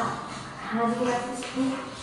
How, do you like this book?